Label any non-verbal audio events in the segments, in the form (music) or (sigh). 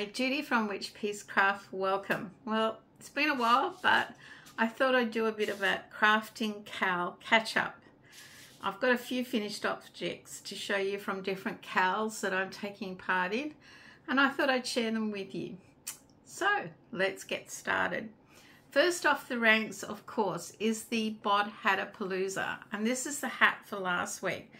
Hi, Judy from Witch Peace Craft. Welcome. Well, it's been a while, but I thought I'd do a bit of a crafting Cal catch up. I've got a few finished objects to show you from different Cals that I'm taking part in, and I thought I'd share them with you. So, let's get started. First off the ranks, of course, is the Bod Hatapalooza, and this is the hat for last week.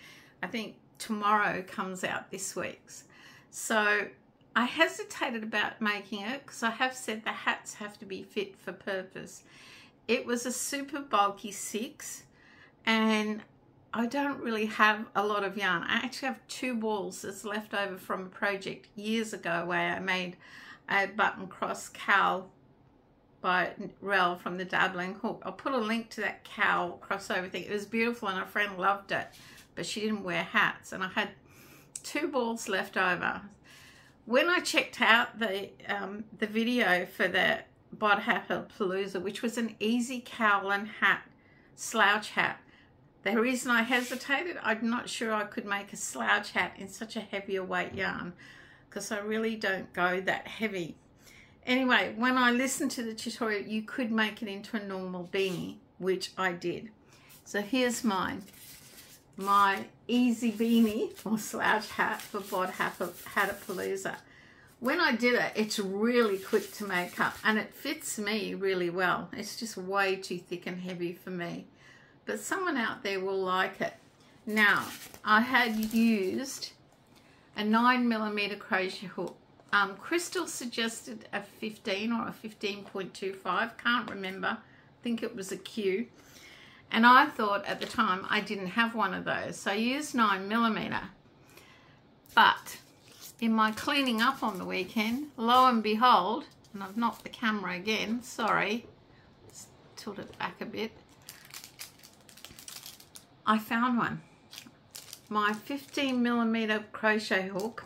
I think tomorrow comes out this week's. So I hesitated about making it because I have said the hats have to be fit for purpose. It was a super bulky six and I don't really have a lot of yarn. I actually have two balls that's left over from a project years ago where I made a button cross cowl by Rel from the Dabbling Hook. I'll put a link to that cowl crossover thing. It was beautiful and a friend loved it, but she didn't wear hats. And I had two balls left over when I checked out the um, the video for the Bod Hatapalooza, which was an easy cowl and hat, slouch hat, the reason I hesitated, I'm not sure I could make a slouch hat in such a heavier weight yarn because I really don't go that heavy. Anyway, when I listened to the tutorial, you could make it into a normal beanie, which I did. So here's mine my easy beanie (laughs) or slouch hat for Bod Hatapalooza. When I did it, it's really quick to make up and it fits me really well. It's just way too thick and heavy for me. But someone out there will like it. Now, I had used a 9 millimeter crochet hook. Um, Crystal suggested a 15 or a 15.25, can't remember. I think it was a Q. And I thought at the time I didn't have one of those. So I used 9 millimeter. But in my cleaning up on the weekend, lo and behold, and I've knocked the camera again, sorry, Let's tilt it back a bit. I found one. My 15 millimeter crochet hook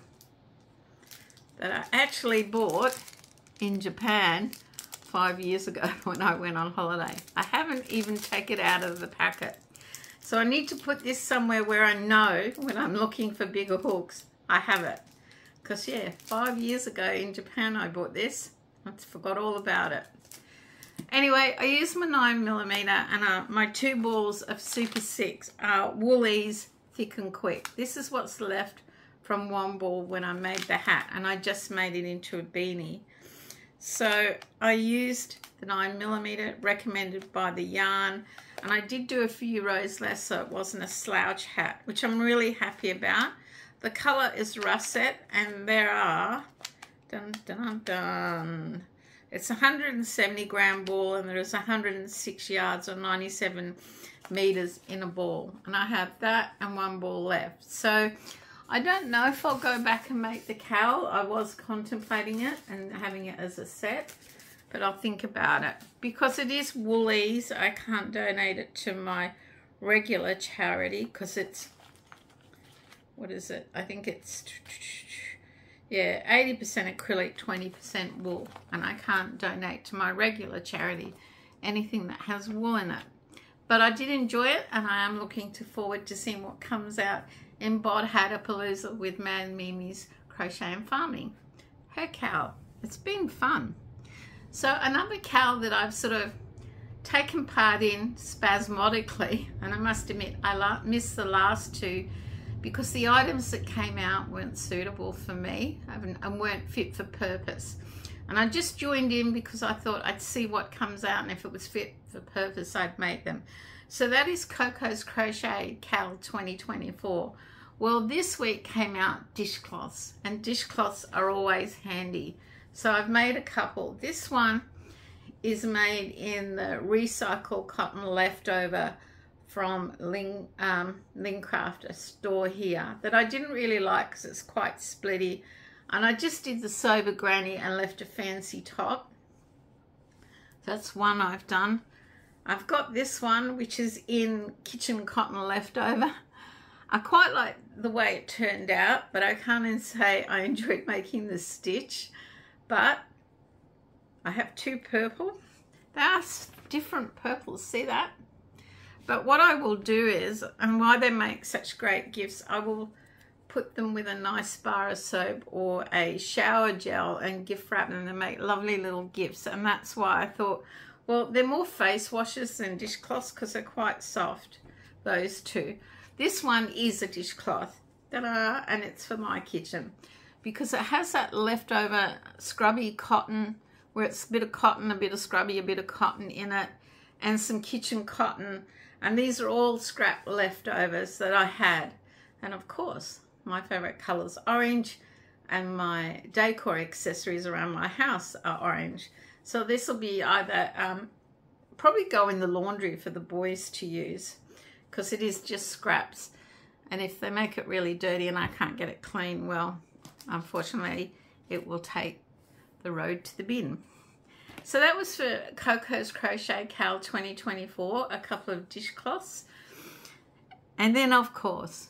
that I actually bought in Japan five years ago (laughs) when I went on holiday. I haven't even taken it out of the packet. So I need to put this somewhere where I know when I'm looking for bigger hooks, I have it. Because yeah, five years ago in Japan I bought this. I forgot all about it. Anyway, I used my 9 millimeter and uh, my two balls of Super 6 are Woolies Thick and Quick. This is what's left from one ball when I made the hat and I just made it into a beanie. So I used the 9 millimeter recommended by the yarn and I did do a few rows less so it wasn't a slouch hat which I'm really happy about. The color is russet and there are dun dun dun it's 170 gram ball and there is 106 yards or 97 meters in a ball. And I have that and one ball left. So I don't know if I'll go back and make the cowl. I was contemplating it and having it as a set, but I'll think about it. Because it is Woolies, I can't donate it to my regular charity because it's, what is it? I think it's, yeah, 80% acrylic, 20% wool. And I can't donate to my regular charity anything that has wool in it. But I did enjoy it and I am looking to forward to seeing what comes out in Bod Hatapalooza with Mad Mimi's Crochet and Farming. Her Cal. It's been fun. So another Cal that I've sort of taken part in spasmodically, and I must admit I missed the last two because the items that came out weren't suitable for me and weren't fit for purpose. And I just joined in because I thought I'd see what comes out and if it was fit for purpose, I'd make them. So that is Coco's Crochet Cal 2024. Well, this week came out dishcloths, and dishcloths are always handy. So I've made a couple. This one is made in the recycled cotton leftover from Ling, um, Lincraft, a store here, that I didn't really like because it's quite splitty. And I just did the sober granny and left a fancy top. That's one I've done. I've got this one, which is in kitchen cotton leftover. I quite like the way it turned out, but I can't even say I enjoyed (laughs) making the stitch. But I have two purple. They are different purples, see that? But what I will do is, and why they make such great gifts, I will put them with a nice bar of soap or a shower gel and gift wrap them to make lovely little gifts. And that's why I thought, well, they're more face washes than dishcloths because they're quite soft, those two. This one is a dishcloth, ta-da, and it's for my kitchen because it has that leftover scrubby cotton where it's a bit of cotton, a bit of scrubby, a bit of cotton in it, and some kitchen cotton. And these are all scrap leftovers that I had. And of course, my favorite colors, orange, and my decor accessories around my house are orange. So this will be either, um, probably go in the laundry for the boys to use because it is just scraps. And if they make it really dirty and I can't get it clean, well, unfortunately, it will take the road to the bin. So that was for Coco's Crochet Cal 2024, a couple of dishcloths. And then, of course,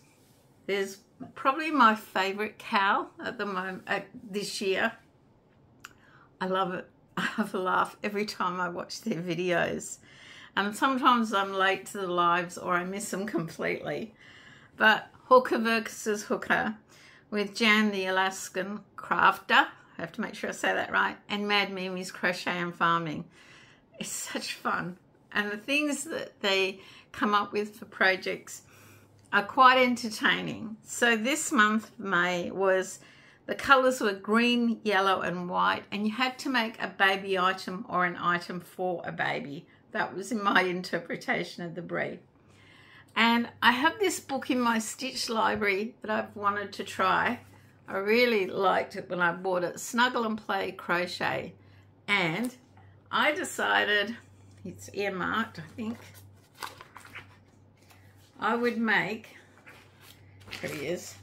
there's probably my favorite Cal at the moment, at this year. I love it. (laughs) I have a laugh every time I watch their videos. And sometimes I'm late to the lives or I miss them completely. But Hooker versus Hooker with Jan the Alaskan Crafter I have to make sure I say that right, and Mad Mimi's Crochet and Farming. It's such fun. And the things that they come up with for projects are quite entertaining. So this month, May, was the colours were green, yellow and white and you had to make a baby item or an item for a baby. That was in my (laughs) interpretation of the brief. And I have this book in my Stitch library that I've wanted to try I really liked it when I bought it, Snuggle and Play Crochet. And I decided, it's earmarked, I think, I would make, here he is,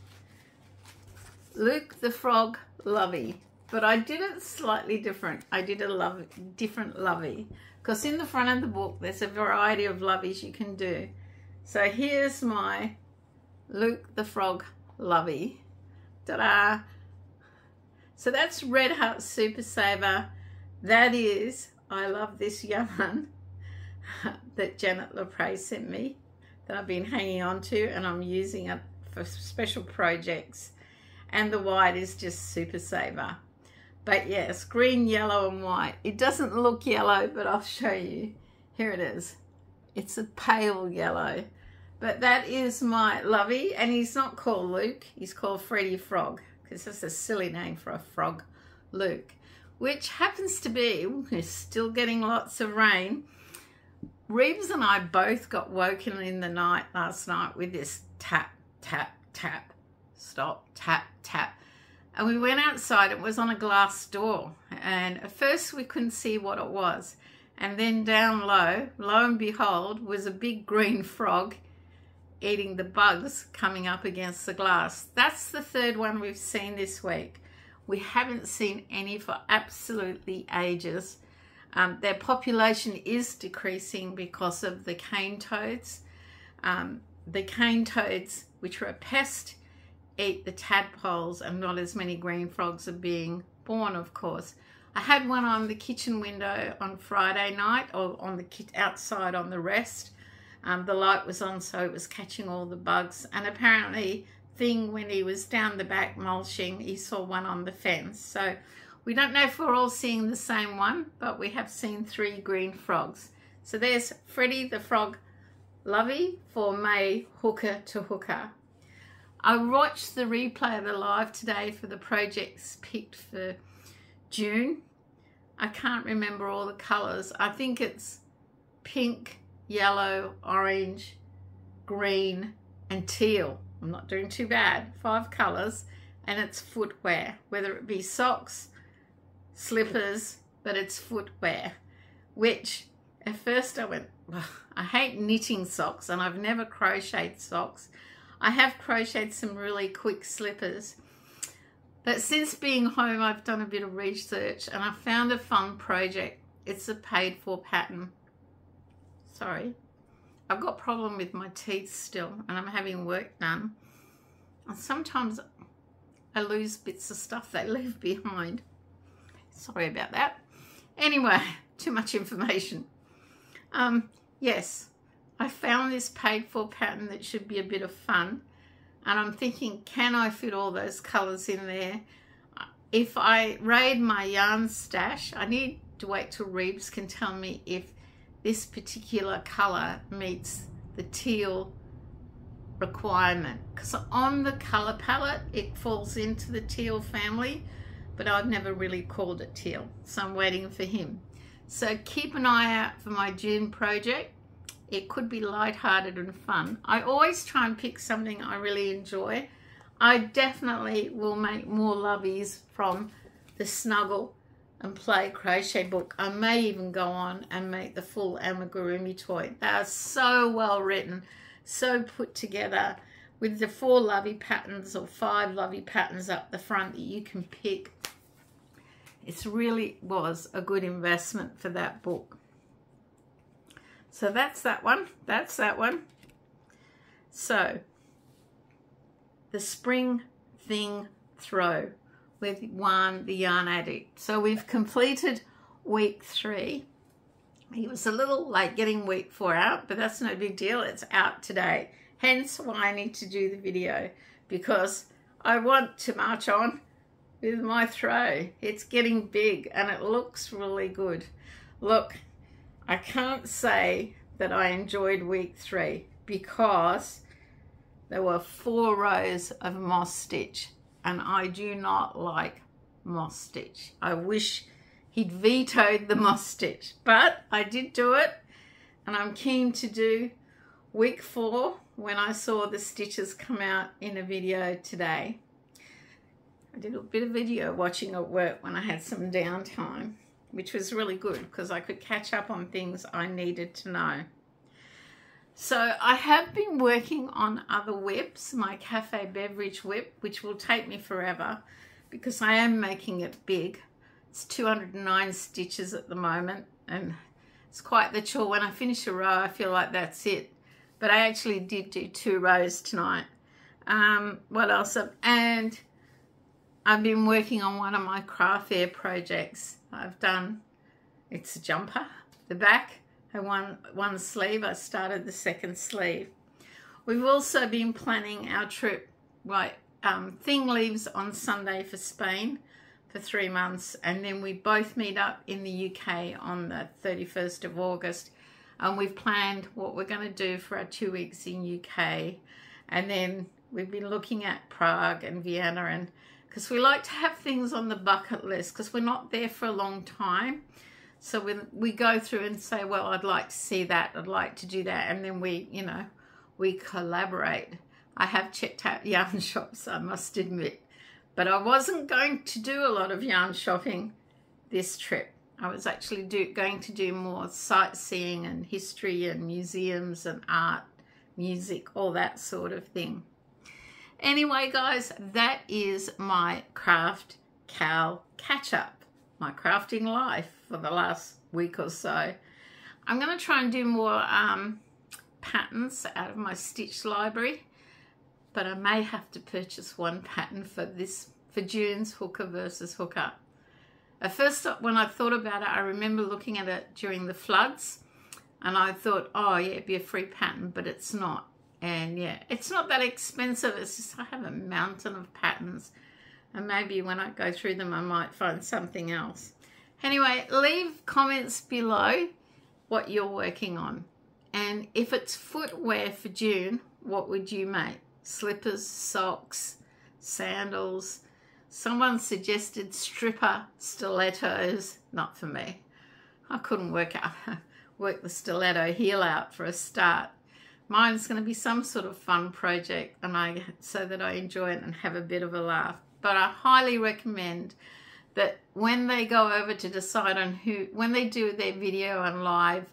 Luke the Frog Lovey. But I did it slightly different. I did a love, different lovey. Because in the front of the book, there's a variety of loveys you can do. So here's my Luke the Frog Lovey. Ta-da! So that's Red Heart Super Saver. That is, I love this yarn (laughs) that Janet Lepre sent me that I've been hanging on to and I'm using it for special projects. And the white is just Super Saver. But yes, green, yellow and white. It doesn't look yellow, but I'll show you. Here it is. It's a pale yellow. But that is my lovey, and he's not called Luke, he's called Freddy Frog, because that's a silly name for a frog, Luke, which happens to be, we're still getting lots of rain. Reeves and I both got woken in the night last night with this tap, tap, tap, stop. And we went outside, it was on a glass door. And at first we couldn't see what it was. And then down low, lo and behold, was a big green frog eating the bugs coming up against the glass. That's the third one we've seen this week. We haven't seen any for absolutely ages. Um, their population is decreasing because of the cane toads. Um, the cane toads, which are a pest, eat the tadpoles and not as many green frogs are being born, of course. I had one on the kitchen window on Friday night or on the kit outside on the rest um, the light was on, so it was catching all the bugs. And apparently, Thing, when he was down the back mulching, he saw one on the fence. So we don't know if we're all seeing the same one, but we have seen three green frogs. So there's Freddie the Frog Lovey for May Hooker to Hooker. I watched the replay of the live today for the projects picked for June. I can't remember all the colours. I think it's pink, yellow, orange, green, and teal. I'm not doing too bad. Five colours. And it's footwear, whether it be socks, slippers, but it's footwear. Which, at first I went, I hate knitting socks and I've never crocheted socks. I have crocheted some really quick slippers. But since being home, I've done a bit of research and I found a fun project. It's a paid for pattern sorry. I've got problem with my teeth still and I'm having work done. And sometimes I lose bits of stuff they leave (laughs) behind. Sorry about that. Anyway, (laughs) too much information. Um, yes, I found this paid for pattern that should be a bit of fun. and I'm thinking, can I fit all those colours in there? If I raid my yarn stash, I need to wait till Reeves can tell me if this particular colour meets the teal requirement. Because on the colour palette, it falls into the teal family, but I've never really called it teal. So I'm waiting for him. So keep an eye out for my June project. It could be light-hearted and fun. I always try and pick something I really enjoy. I definitely will make more loveys from the Snuggle and Play crochet book. I may even go on and make the full amigurumi toy. They are so well written, so put together with the four lovey patterns or five lovey patterns up the front that you can pick. It really was a good investment for that book. So that's that one. That's that one. So, the spring thing throw with one, the yarn addict. So we've completed week three. He was a little late getting week four out, but that's no big deal. It's out today. Hence why I need to do the video because I want to march on with my throw. It's getting big and it looks really good. Look, I can't say that I enjoyed week three because there were four rows of moss stitch and I do not like moss stitch. I wish he'd vetoed the moss stitch, but I did do it and I'm keen to do week four when I saw the stitches come out in a video today. I did a bit of video watching at work when I had some downtime which was really good because I could catch up on things I needed to know. So I have been working on other WIPs, my cafe beverage WIP, which will take me forever because I am making it big. It's 209 stitches at the moment and it's quite the chore. When I finish a row, I feel like that's it. But I actually did do two rows tonight. Um, what else? And I've been working on one of my craft fair projects. I've done, it's a jumper, the back, and one, one sleeve. I started the second sleeve. We've also been planning our trip, right, um, Thing leaves on Sunday for Spain for three months and then we both meet up in the UK on the 31st of August and we've planned what we're going to do for our two weeks in UK and then we've been looking at Prague and Vienna and because we like to have things on the bucket list because we're not there for a long time. So we, we go through and say, well, I'd like to see that, I'd like to do that, and then we, you know, we collaborate. I have checked out (laughs) yarn shops, I must admit, but I wasn't going to do a lot of yarn shopping this trip. I was actually do, going to do more sightseeing and history and museums and art, music, all that sort of thing. Anyway, guys, that is my craft Cal catch up, my crafting life for the last week or so. I'm going to try and do more um, patterns out of my stitch library, but I may have to purchase one pattern for this, for June's hooker versus hooker. At first, when I thought about it, I remember looking at it during the floods, and I thought, oh yeah, it'd be a free pattern, but it's not. And yeah, it's not that expensive. It's just I have a mountain of patterns. And maybe when I go through them, I might find something else. Anyway, leave comments below what you're working on. And if it's footwear for June, what would you make? Slippers, socks, sandals. Someone suggested stripper stilettos. Not for me. I couldn't work out (laughs) work the stiletto heel out for a start. Mine's going to be some sort of fun project and I so that I enjoy it and have a bit of a laugh. But I highly recommend that when they go over to decide on who, when they do their video and live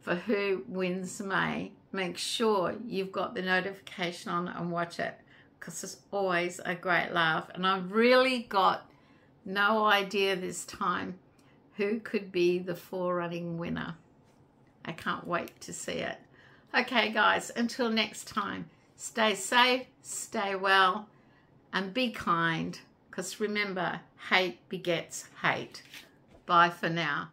for who wins May, make sure you've got the notification on and watch it because it's always a great laugh. And I've really got no idea this time who could be the forerunning winner. I can't wait to see it. Okay, guys, until next time, stay safe, stay well, and be kind. Because remember, hate begets hate. Bye for now.